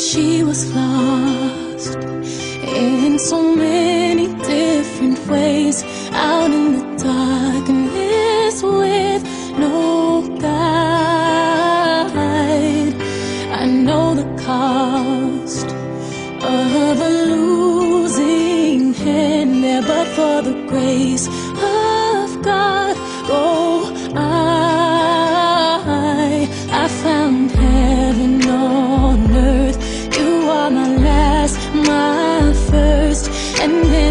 he was lost in so many different ways, out in the darkness with no guide. I know the cost of a losing hand there, but for the grace of God, oh, I, I found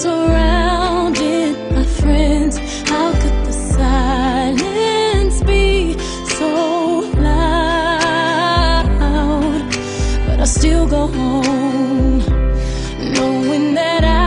surrounded by friends. How could the silence be so loud? But I still go home, knowing that I.